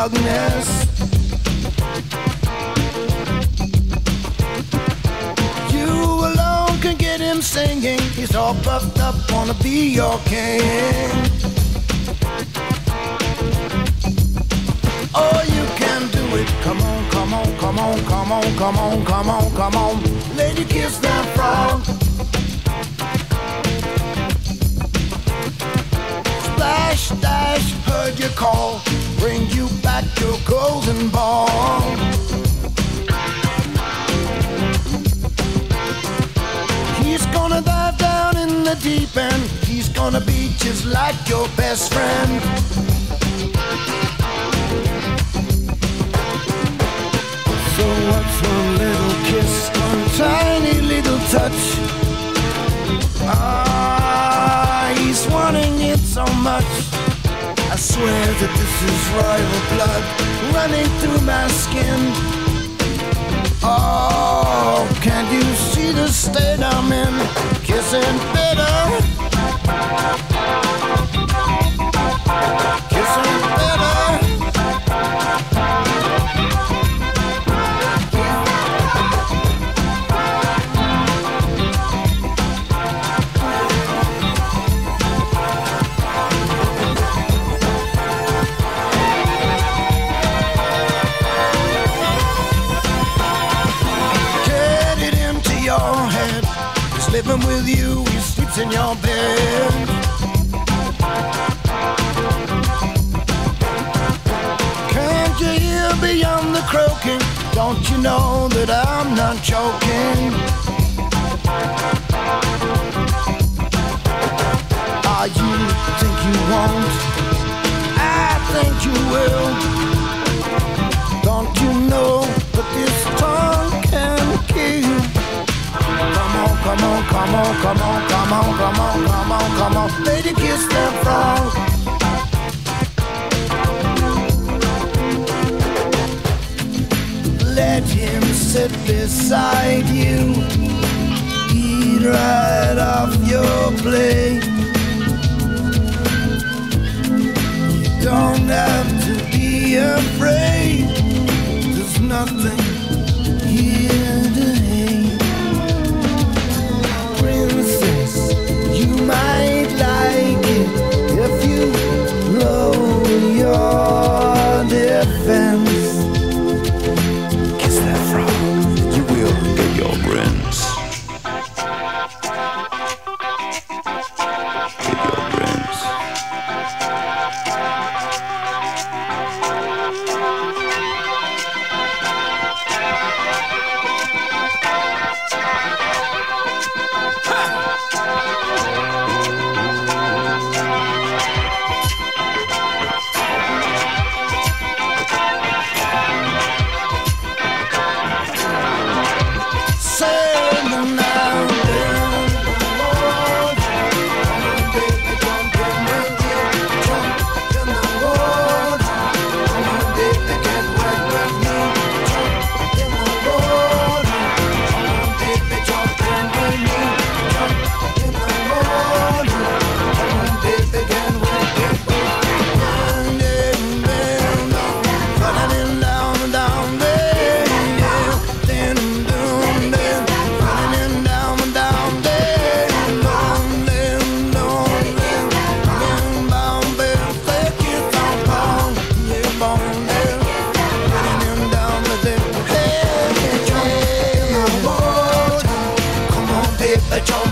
frogness. You alone can get him singing. He's all puffed up, wanna be your king. Oh, you can do it. Come on, come on, come on, come on, come on, come on, come on. Lady, kiss that frog. Splash, dash, heard your call. Back your golden ball. He's gonna dive down in the deep end. He's gonna be just like your best friend. So what's one little kiss, swear that this is royal blood running through my skin. Oh, can't you see the state I'm in? Kissing bitter. Living with you, he sleeps in your bed. Can't you hear beyond the croaking? Don't you know that I'm not joking? Come on, come on, come on, come on, come on, come on, lady, kiss that frog. Let him sit beside you, eat right off your plate. You don't have there. Hey,